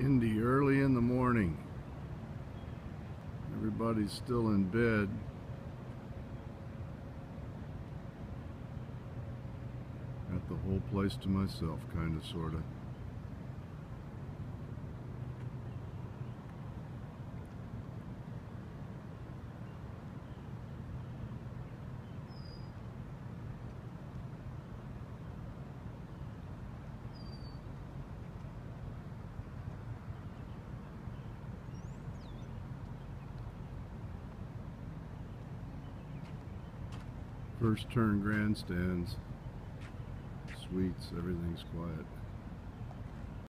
Indy early in the morning. Everybody's still in bed. Got the whole place to myself, kind of, sort of. First turn grandstands, suites, everything's quiet.